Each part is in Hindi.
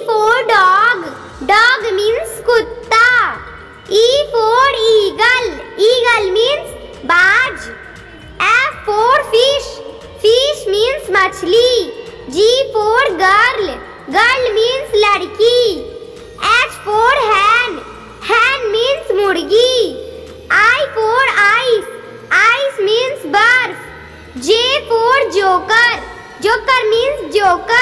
dog. Dog means kutta. E for eagle. Eagle means बाज. F for fish. Fish means मछली. G for girl. Girl means लड़की. H for hen. Hen means मुर्गी. I for ice. Ice means बर्फ़. J for joker. Joker means joker.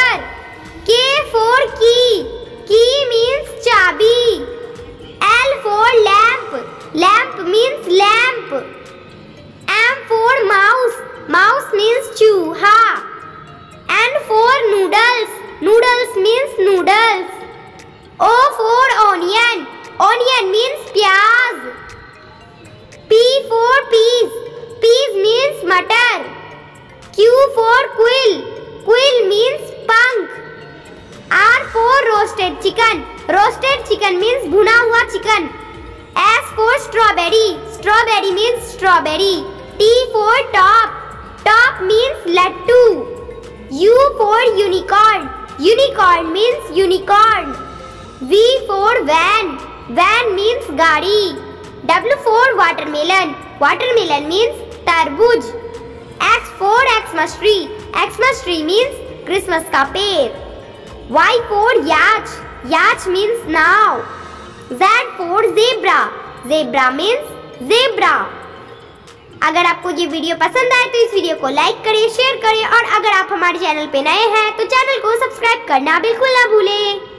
Noodles. Noodles means noodles. O for onion. Onion means प्याज. P for peas. Peas means मटर. Q for quill. Quill means पंख. R for roasted chicken. Roasted chicken means भुना हुआ chicken. S for strawberry. Strawberry means strawberry. T for top. Top means lattu. U for unicorn. Unicorn means unicorn. V for van. Van means गाड़ी. W for watermelon. Watermelon means तरबूज. X for Xmas tree. Xmas tree means Christmas का पेड़. Y for yacht. Yacht means now. Z for zebra. Zebra means zebra. अगर आपको ये वीडियो पसंद आए तो इस वीडियो को लाइक करें, शेयर करें और अगर आप हमारे चैनल पे नए हैं तो चैनल को सब्सक्राइब करना बिल्कुल ना भूलें।